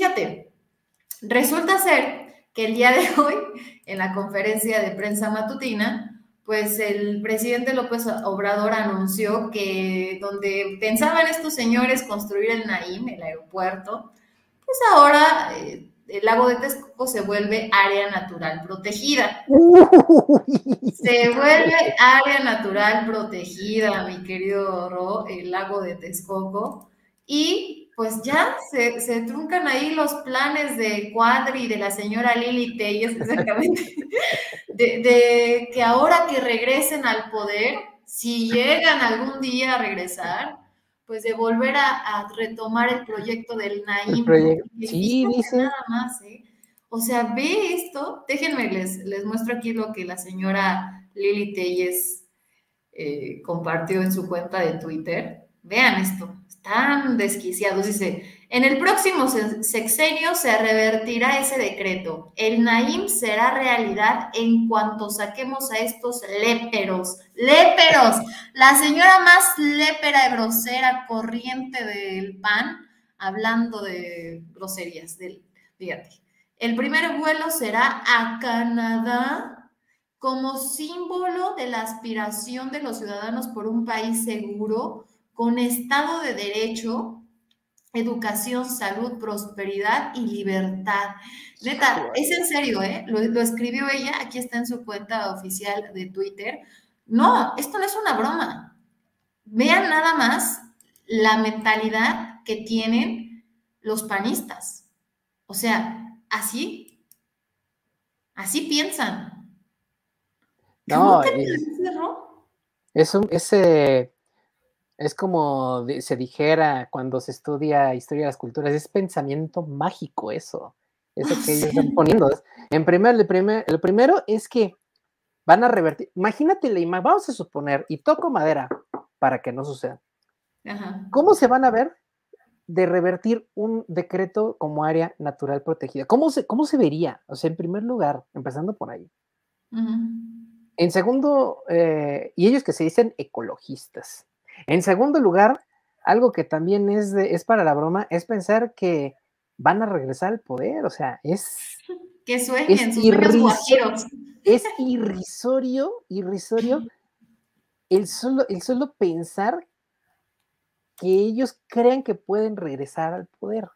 fíjate, resulta ser que el día de hoy, en la conferencia de prensa matutina, pues el presidente López Obrador anunció que donde pensaban estos señores construir el Naim, el aeropuerto, pues ahora eh, el lago de Texcoco se vuelve área natural protegida. se vuelve área natural protegida, mi querido Ro, el lago de Texcoco. Y pues ya se, truncan ahí los planes de Cuadri de la señora Lili Telles, exactamente, de, que ahora que regresen al poder, si llegan algún día a regresar, pues de volver a, retomar el proyecto del Naim. sí, dice. Nada más, ¿eh? O sea, ve esto, déjenme, les, les muestro aquí lo que la señora Lili Telles eh, compartió en su cuenta de Twitter. Vean esto, están desquiciados. Dice, en el próximo sexenio se revertirá ese decreto. El Naim será realidad en cuanto saquemos a estos léperos. ¡Léperos! La señora más lépera y grosera corriente del PAN, hablando de groserías. Del, fíjate. El primer vuelo será a Canadá como símbolo de la aspiración de los ciudadanos por un país seguro, con Estado de Derecho educación, salud, prosperidad y libertad. Neta, es en serio, ¿eh? Lo, escribió ella, aquí está en su cuenta oficial de Twitter. No, esto no es una broma. Vean nada más la mentalidad que tienen los panistas. O sea, así, así piensan. No, es, un, ese es como se dijera cuando se estudia historia de las culturas, es pensamiento mágico eso, eso que ellos están poniendo. En primer, el, primer, el primero es que van a revertir, imagínate la imagen, vamos a suponer, y toco madera para que no suceda. ¿Cómo se van a ver de revertir un decreto como área natural protegida? ¿Cómo se, cómo se vería? O sea, en primer lugar, empezando por ahí. En segundo, eh, y ellos que se dicen ecologistas. En segundo lugar, algo que también es, es para la broma, es pensar que van a regresar al poder, o sea, es... Que sueñen, es, irrisorio, es irrisorio, irrisorio el solo, el solo pensar que ellos crean que pueden regresar al poder.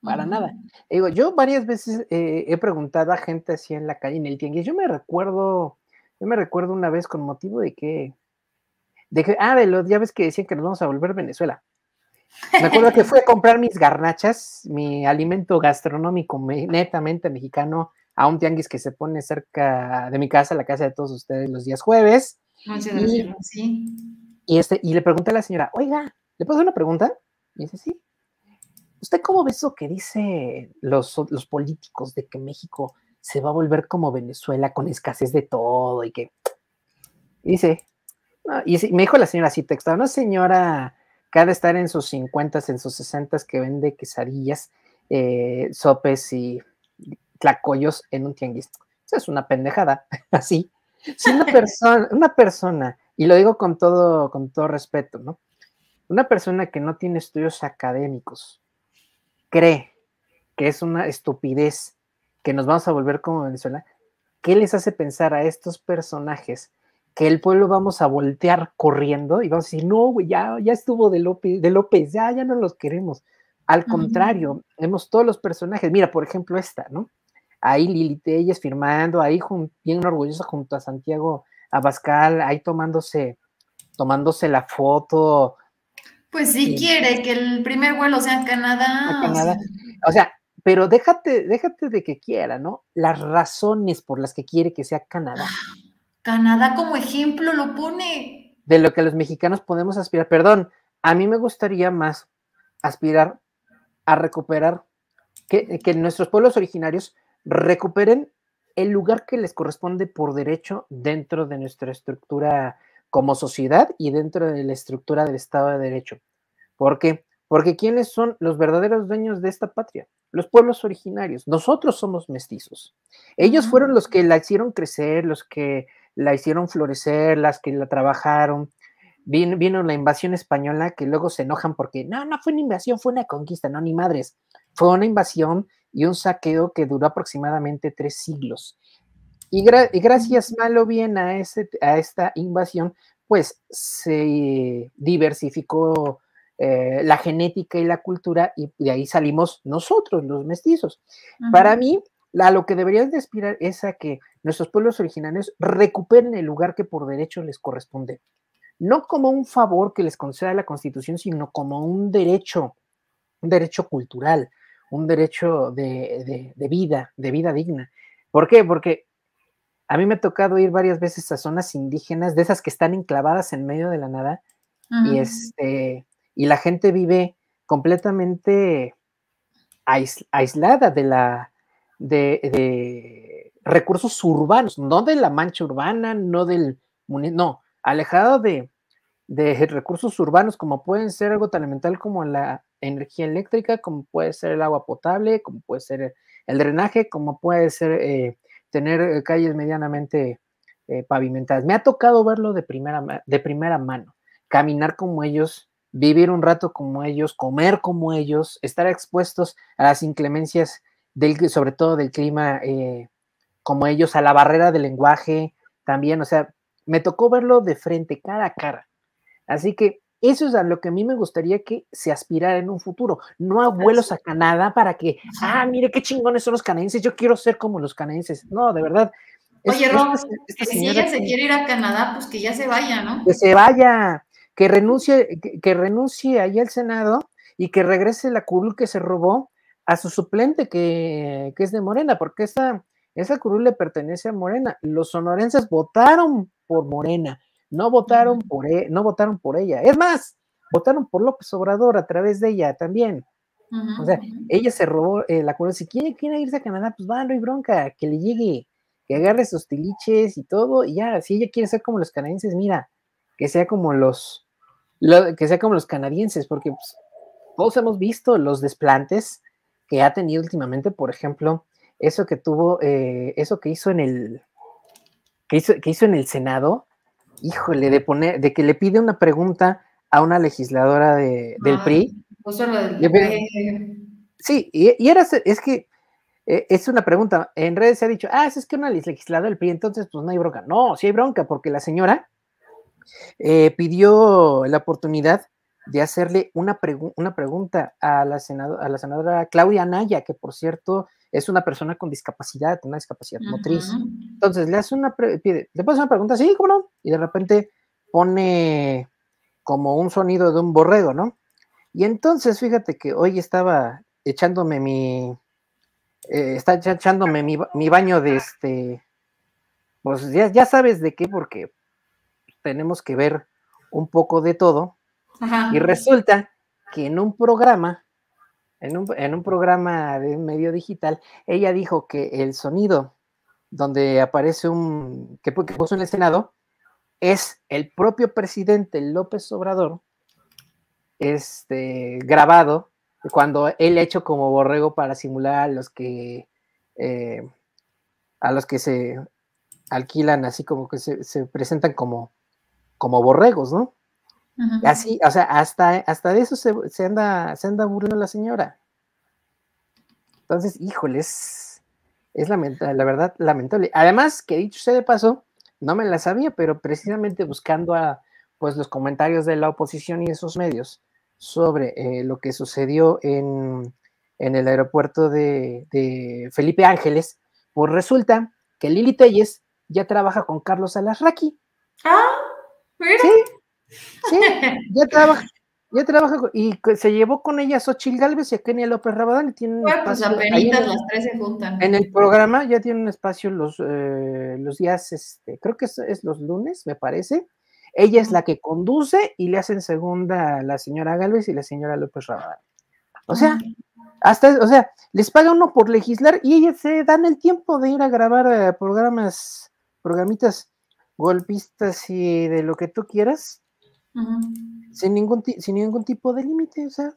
Para nada. Digo, yo varias veces eh, he preguntado a gente así en la calle, en el tianguis. Yo me recuerdo, yo me recuerdo una vez con motivo de que de ah, de los llaves que decían que nos vamos a volver Venezuela. Me acuerdo que fui a comprar mis garnachas, mi alimento gastronómico netamente mexicano, a un tianguis que se pone cerca de mi casa, la casa de todos ustedes, los días jueves. Muchas gracias, sí. Y, este, y le pregunté a la señora, oiga, ¿le puedo hacer una pregunta? Y dice, sí. ¿Usted cómo ve eso que dicen los, los políticos de que México se va a volver como Venezuela con escasez de todo y que... dice, y me dijo la señora así texto, una señora que ha de estar en sus 50, en sus 60 que vende quesadillas, eh, sopes y tlacoyos en un tianguis. Eso es una pendejada, así. Si una persona, una persona, y lo digo con todo, con todo respeto, ¿no? Una persona que no tiene estudios académicos cree que es una estupidez que nos vamos a volver como Venezuela, ¿qué les hace pensar a estos personajes que el pueblo vamos a voltear corriendo y vamos a decir, no, güey, ya, ya estuvo de López, de López, ya, ya no los queremos. Al contrario, vemos todos los personajes. Mira, por ejemplo, esta, ¿no? Ahí Lili Telles firmando, ahí bien orgullosa junto a Santiago Abascal, ahí tomándose, tomándose la foto. Pues sí, quiere que el primer vuelo sea en Canadá. Canadá. O sea, pero déjate, déjate de que quiera, ¿no? Las razones por las que quiere que sea Canadá. Ah, Canadá como ejemplo lo pone. De lo que los mexicanos podemos aspirar. Perdón, a mí me gustaría más aspirar a recuperar, que, que nuestros pueblos originarios recuperen el lugar que les corresponde por derecho dentro de nuestra estructura como sociedad y dentro de la estructura del Estado de Derecho. ¿Por qué? Porque ¿quiénes son los verdaderos dueños de esta patria? Los pueblos originarios. Nosotros somos mestizos. Ellos fueron los que la hicieron crecer, los que la hicieron florecer, las que la trabajaron. Vino, la invasión española que luego se enojan porque no, no fue una invasión, fue una conquista, no, ni madres. fue una invasión y un saqueo que duró aproximadamente tres siglos. Y, gracias mal o bien a, ese, a esta invasión, pues se diversificó eh, la genética y la cultura y de ahí salimos nosotros, los mestizos. Para mí, a lo que deberías de aspirar es a que nuestros pueblos originarios recuperen el lugar que por derecho les corresponde. No como un favor que les conceda la Constitución, sino como un derecho, un derecho cultural, un derecho de, vida, de vida digna. ¿Por qué? Porque a mí me ha tocado ir varias veces a zonas indígenas, de esas que están enclavadas en medio de la nada, y, este, y la gente vive completamente aislada de la, de, recursos urbanos, no de la mancha urbana, no del, no, alejado de, recursos urbanos como pueden ser algo tan elemental como la energía eléctrica, como puede ser el agua potable, como puede ser el drenaje, como puede ser eh, tener calles medianamente eh, pavimentadas. Me ha tocado verlo de primera, de primera mano, caminar como ellos, vivir un rato como ellos, comer como ellos, estar expuestos a las inclemencias sobre todo del clima, eh, como ellos, a la barrera del lenguaje también, o sea, me tocó verlo de frente, cara a cara. Así que eso es a lo que a mí me gustaría que se aspirara en un futuro, no a vuelos a Canadá para que, ah, mire qué chingones son los canadienses, yo quiero ser como los canadienses. No, de verdad. Oye, si ella se quiere ir a Canadá, pues que ya se vaya, ¿no? Que se vaya, que renuncie, que, renuncie ahí al Senado y que regrese la curul que se robó a su suplente que, es de Morena, porque esa, esa curul le pertenece a Morena. Los sonorenses votaron por Morena, no votaron por, e, no votaron por ella. Es más, votaron por López Obrador a través de ella también. o sea, ella se robó eh, la curul. Si quiere, quiere, irse a Canadá, pues va, no hay bronca, que le llegue, que agarre sus tiliches y todo, y ya, si ella quiere ser como los canadienses, mira, que sea como los, que sea como los canadienses, porque pues, todos hemos visto los desplantes que ha tenido últimamente, por ejemplo, eso que tuvo, eh, eso que hizo en el, que hizo, que hizo en el Senado, híjole, de poner, de que le pide una pregunta a una legisladora de, del PRI. sí, y, era, es que eh, es una pregunta, en redes se ha dicho, ah, es que una legisladora del PRI, entonces pues no hay bronca. No, sí hay bronca, porque la señora eh, pidió la oportunidad de hacerle una, una pregunta a la, a la senadora Claudia Anaya, que por cierto es una persona con discapacidad, una discapacidad motriz. Entonces le hace una, pide, le pone una pregunta, sí, ¿cómo no? Y de repente pone como un sonido de un borrego, ¿no? Y entonces fíjate que hoy estaba echándome mi, eh, está echándome mi, baño de este, pues ya, ya sabes de qué, porque tenemos que ver un poco de todo. Y resulta que en un programa, en un, programa de medio digital, ella dijo que el sonido donde aparece un, que, puso en el Senado, es el propio presidente López Obrador, este, grabado, cuando él hecho como borrego para simular a los que, eh, a los que se alquilan así como que se, se presentan como, como borregos, ¿no? Así, o sea, hasta, hasta de eso se, anda, se anda burlando la señora. Entonces, híjoles, es lamentable, la verdad, lamentable. Además, que dicho sea de paso, no me la sabía, pero precisamente buscando a, pues, los comentarios de la oposición y esos medios sobre eh, lo que sucedió en, el aeropuerto de, Felipe Ángeles, pues resulta que Lili Telles ya trabaja con Carlos Alasraqui. Ah, mira. Sí, Sí, ya trabaja, ya trabaja y se llevó con ella a Xochil Galvez y a Kenia López Rabadán y tienen bueno, pues apenas las tres se juntan. En el programa ya tiene un espacio los, eh, los días, este, creo que es, los lunes, me parece. Ella es la que conduce y le hacen segunda la señora Galvez y la señora López Rabadán. O sea, hasta, o sea, les paga uno por legislar y ellas se dan el tiempo de ir a grabar eh, programas, programitas golpistas y de lo que tú quieras sin, ningún, sin ningún tipo de límite, o sea,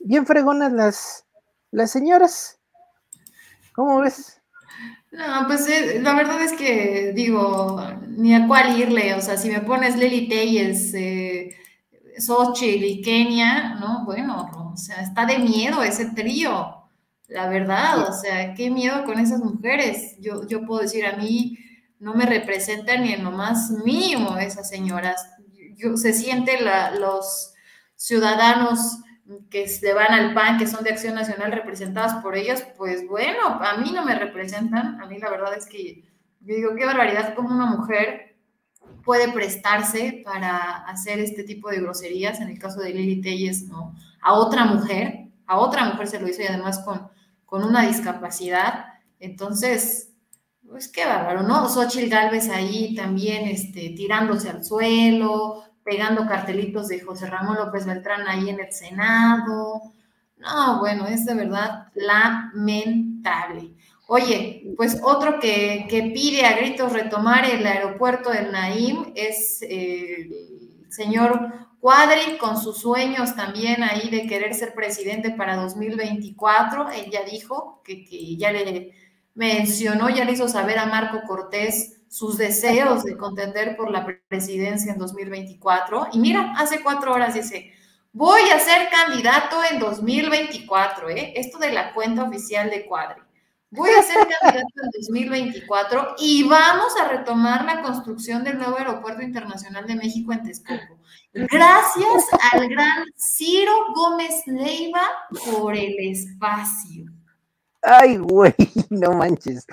bien, fregonas las, las señoras. ¿Cómo ves? No, pues eh, la verdad es que digo, ni a cuál irle, o sea, si me pones Lely Telles, eh, Xochitl y Kenia, ¿no? Bueno, o sea, está de miedo ese trío, la verdad, o sea, qué miedo con esas mujeres. Yo, yo puedo decir, a mí no me representan ni en lo más mínimo esas señoras. Yo, se sienten los ciudadanos que se van al PAN, que son de Acción Nacional representadas por ellas, pues bueno, a mí no me representan. A mí la verdad es que yo digo, qué barbaridad, como una mujer puede prestarse para hacer este tipo de groserías, en el caso de Lili Telles, ¿no? A otra mujer, a otra mujer se lo hizo y además con, con una discapacidad. Entonces, pues qué bárbaro, ¿no? Xochitl Galvez ahí también este, tirándose al suelo, pegando cartelitos de José Ramón López Beltrán ahí en el Senado. No, bueno, es de verdad lamentable. Oye, pues otro que, pide a gritos retomar el aeropuerto del Naim es eh, el señor Cuadri con sus sueños también ahí de querer ser presidente para 2024. Él ya dijo que, que ya le mencionó, ya le hizo saber a Marco Cortés sus deseos de contender por la presidencia en 2024. Y mira, hace cuatro horas dice, voy a ser candidato en 2024, ¿eh? Esto de la cuenta oficial de Cuadri. Voy a ser candidato en 2024 y vamos a retomar la construcción del nuevo aeropuerto internacional de México en Texcoco. Gracias al gran Ciro Gómez Leiva por el espacio. Ay, güey, no manches.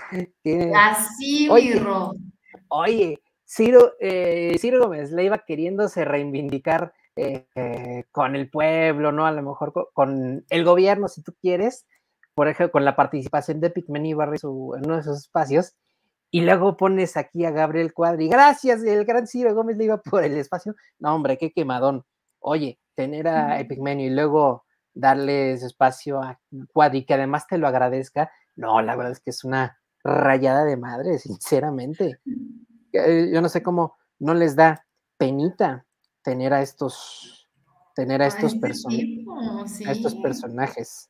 Así, oye, Oye, Ciro, eh, Ciro Gómez Leiva queriéndose reivindicar eh, con el pueblo, ¿no? A lo mejor con el gobierno, si tú quieres por ejemplo, con la participación de Pigmeni Barry en uno de esos espacios, y luego pones aquí a Gabriel Cuadri, gracias, el gran Ciro Gómez le iba por el espacio. No, hombre, qué quemadón. Oye, tener a Epigmenio y luego darle ese espacio a Cuadri, que además te lo agradezca, no, la verdad es que es una rayada de madre, sinceramente. Eh, yo no sé cómo no les da penita tener a estos, tener a estos, a estos personajes.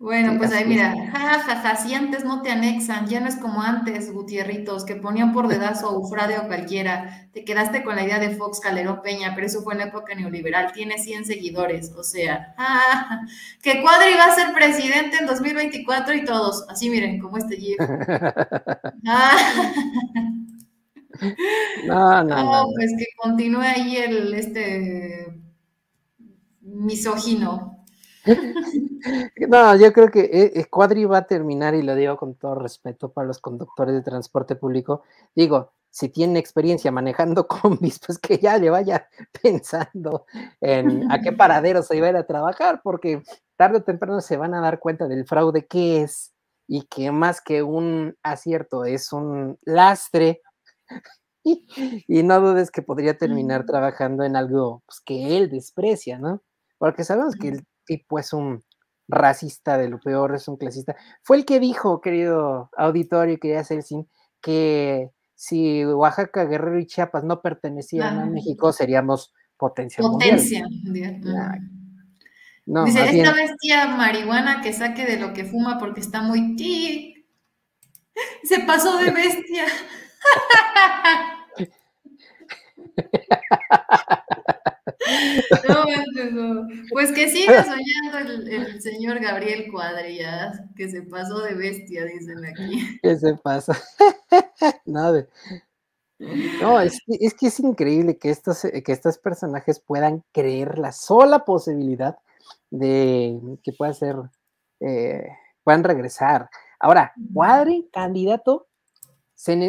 Bueno, pues ahí mira, jajaja, si antes no te anexan, ya no es como antes, Gutierritos, que ponían por dedazo a Ufrade o cualquiera. Te quedaste con la idea de Fox Calderón Peña, pero eso fue en época neoliberal, tiene 100 seguidores, o sea, que Cuadri va a ser presidente en 2024 y todos, así miren, como este GIF. no, no, no, pues que continúe ahí el, este, misógino. No, yo creo que eh, eh, Cuadri va a terminar, y lo digo con todo respeto para los conductores de transporte público. Digo, si tiene experiencia manejando combis, pues que ya le vaya pensando en a qué paradero se iba a ir a trabajar, porque tarde o temprano se van a dar cuenta del fraude que es y que más que un acierto es un lastre. Y, no dudes que podría terminar trabajando en algo pues, que él desprecia, ¿no? Porque sabemos que el tipo es un racista de lo peor, es un clasista. Fue el que dijo, querido auditorio, quería hacer sin que si Oaxaca, Guerrero y Chiapas no pertenecían a México, seríamos potencia, potencia No, Dice, esta bestia marihuana que saque de lo que fuma porque está muy ti. Se pasó de bestia. No, Pues que siga soñando el, señor Gabriel Cuadrillas, que se pasó de bestia, dicen aquí. ¿Qué se pasa? no, no es, que es increíble que estos, que estos personajes puedan creer la sola posibilidad de que pueda ser, eh, puedan regresar. Ahora, Cuadri, candidato,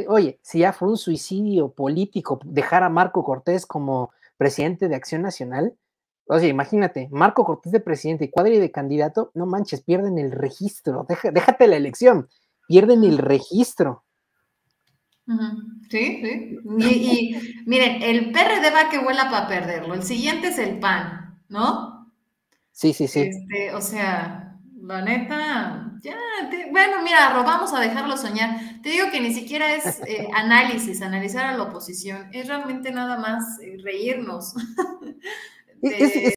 oye, si ya fue un suicidio político dejar a Marco Cortés como presidente de Acción Nacional. O sea, imagínate, Marco Cortés de presidente y Cuadri de candidato, no manches, pierden el registro, déjate la elección, pierden el registro. Sí, sí. Y, miren, el PRD va que vuela para perderlo, el siguiente es el PAN, ¿no? Sí, sí, sí. Este, o sea, la neta, ya, bueno, mira, vamos a dejarlo soñar. Te digo que ni siquiera es eh, análisis, analizar a la oposición, es realmente nada más eh, reírnos. Es,